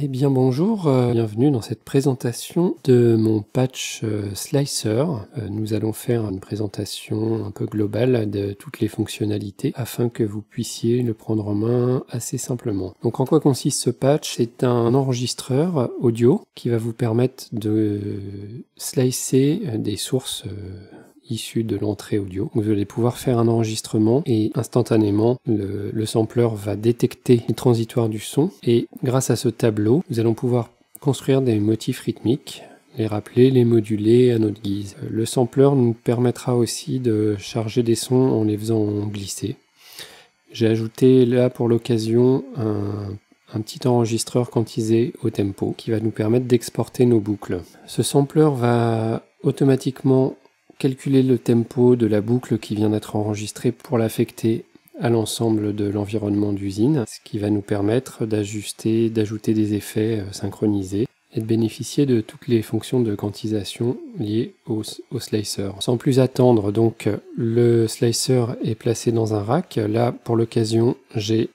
Eh bien bonjour, euh, bienvenue dans cette présentation de mon patch euh, Slicer. Euh, nous allons faire une présentation un peu globale de toutes les fonctionnalités afin que vous puissiez le prendre en main assez simplement. Donc en quoi consiste ce patch? C'est un enregistreur audio qui va vous permettre de slicer des sources issu de l'entrée audio. Vous allez pouvoir faire un enregistrement et instantanément le, le sampler va détecter les transitoires du son et grâce à ce tableau, nous allons pouvoir construire des motifs rythmiques les rappeler, les moduler à notre guise. Le sampler nous permettra aussi de charger des sons en les faisant glisser. J'ai ajouté là pour l'occasion un, un, petit enregistreur quantisé au tempo qui va nous permettre d'exporter nos boucles. Ce sampler va automatiquement calculer le tempo de la boucle qui vient d'être enregistrée pour l'affecter à l'ensemble de l'environnement d'usine, ce qui va nous permettre d'ajuster, d'ajouter des effets euh, synchronisés et de bénéficier de toutes les fonctions de quantisation liées au, au, slicer. Sans plus attendre, donc le slicer est placé dans un rack. Là, pour l'occasion, j'ai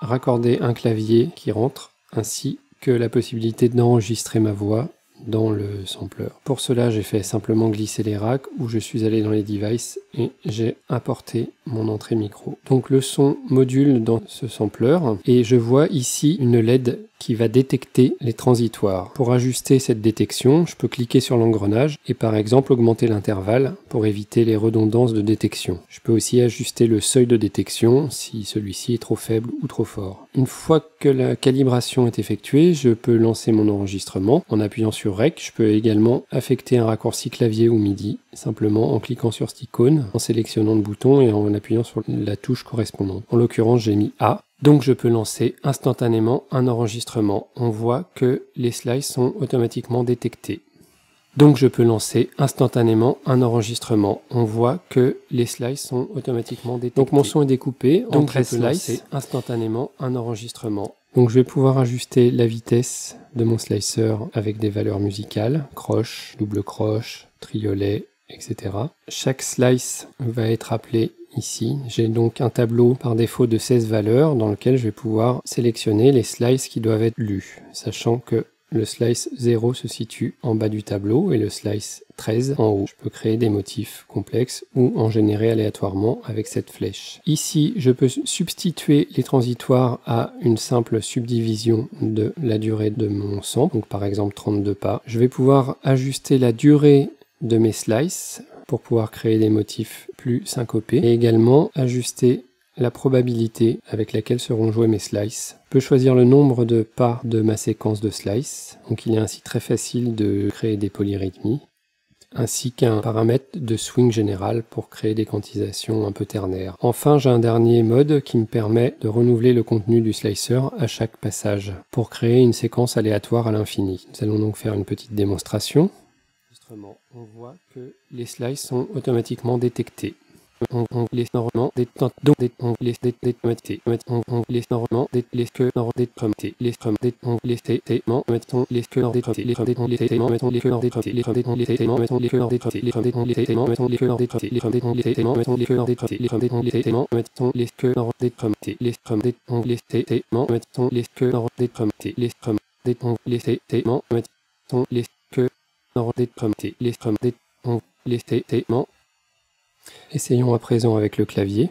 raccordé un clavier qui rentre, ainsi que la possibilité d'enregistrer ma voix dans le sampler. Pour cela, j'ai fait simplement glisser les racks où je suis allé dans les devices et j'ai importé mon entrée micro. Donc le son module dans ce sampler et je vois ici une LED qui va détecter les transitoires. Pour ajuster cette détection, je peux cliquer sur l'engrenage et par exemple augmenter l'intervalle pour éviter les redondances de détection. Je peux aussi ajuster le seuil de détection si celui-ci est trop faible ou trop fort. Une fois que la calibration est effectuée, je peux lancer mon enregistrement en appuyant sur REC. Je peux également affecter un raccourci clavier ou MIDI simplement en cliquant sur cette icône, en sélectionnant le bouton et en appuyant sur la touche correspondante. En l'occurrence, j'ai mis A donc je peux lancer instantanément un enregistrement. On voit que les slices sont automatiquement détectés. Donc je peux lancer instantanément un enregistrement. On voit que les slices sont automatiquement détectés. Donc mon son est découpé Donc je peux lancer instantanément un enregistrement. Donc je vais pouvoir ajuster la vitesse de mon slicer avec des valeurs musicales, croche, double croche, triolet, etc. Chaque slice va être appelé ici. J'ai donc un tableau par défaut de 16 valeurs dans lequel je vais pouvoir sélectionner les slices qui doivent être lus, sachant que le slice 0 se situe en bas du tableau et le slice 13 en haut. Je peux créer des motifs complexes ou en générer aléatoirement avec cette flèche. Ici, je peux substituer les transitoires à une simple subdivision de la durée de mon son, donc par exemple 32 pas. Je vais pouvoir ajuster la durée de mes slices pour pouvoir créer des motifs plus syncopés et également ajuster la probabilité avec laquelle seront joués mes slices. Je peux choisir le nombre de pas de ma séquence de slices, donc il est ainsi très facile de créer des polyrythmies, ainsi qu'un paramètre de swing général pour créer des quantisations un peu ternaires. Enfin, j'ai un dernier mode qui me permet de renouveler le contenu du slicer à chaque passage, pour créer une séquence aléatoire à l'infini. Nous allons donc faire une petite démonstration on voit que les slices sont automatiquement détectés. On, on les normalement des donc des les des on on normalement des les que nord les trom des on les mettons les que nord les des on les mettons Essayons à présent avec le clavier.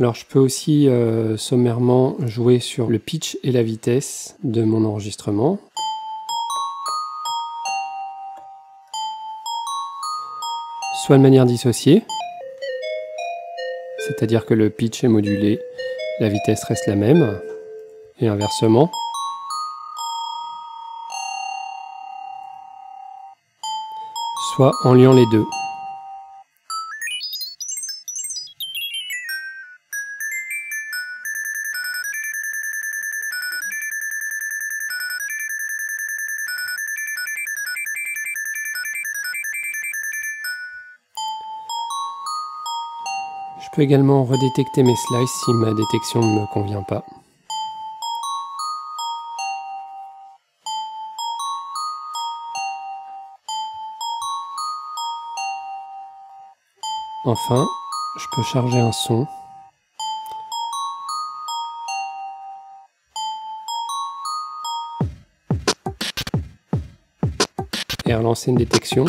Alors je peux aussi euh, sommairement jouer sur le pitch et la vitesse de mon enregistrement. Soit de manière dissociée, c'est-à-dire que le pitch est modulé, la vitesse reste la même, et inversement. Soit en liant les deux. Je peux également redétecter mes slices si ma détection ne me convient pas. Enfin, je peux charger un son. Et relancer une détection.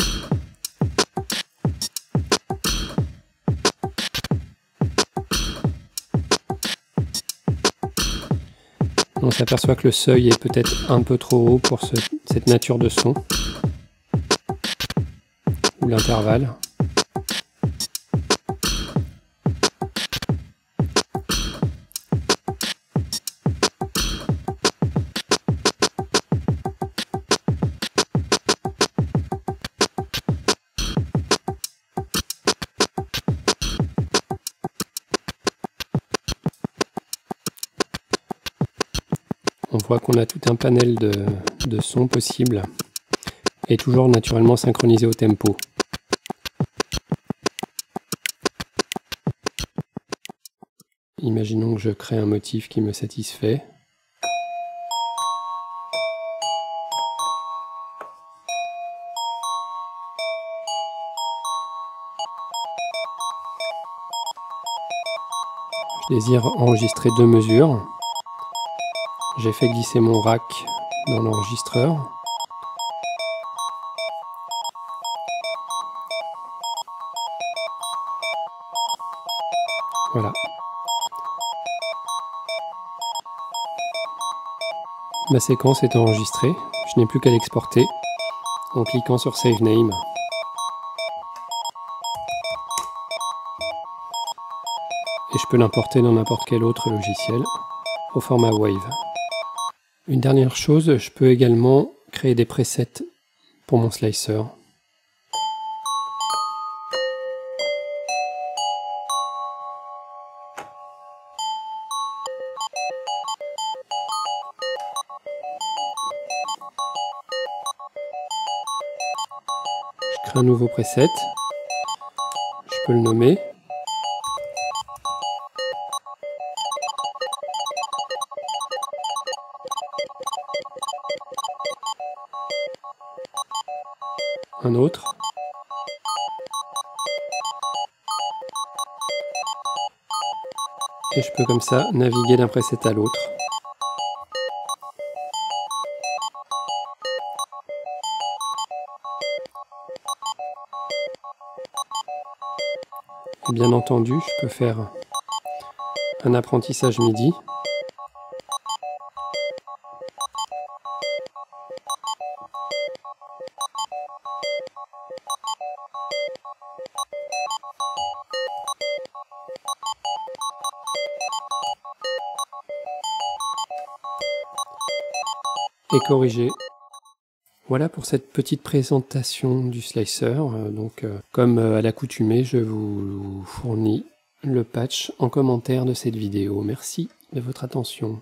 On s'aperçoit que le seuil est peut-être un peu trop haut pour cette nature de son, ou l'intervalle. Qu'on a tout un panel de, sons possibles et toujours naturellement synchronisé au tempo. Imaginons que je crée un motif qui me satisfait. Je désire enregistrer deux mesures. J'ai fait glisser mon rack dans l'enregistreur. Voilà. Ma séquence est enregistrée. Je n'ai plus qu'à l'exporter en cliquant sur Save Name. Et je peux l'importer dans n'importe quel autre logiciel au format Wave. Une dernière chose, je peux également créer des presets pour mon slicer. Je crée un nouveau preset. Je peux le nommer. Un autre. Et je peux comme ça naviguer d'un preset à l'autre. Bien entendu, je peux faire un apprentissage MIDI. Et corriger. Voilà pour cette petite présentation du slicer. Euh, donc, euh, comme euh, à l'accoutumée, je vous fournis le patch en commentaire de cette vidéo. Merci de votre attention.